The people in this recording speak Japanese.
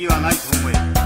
義はないと思え。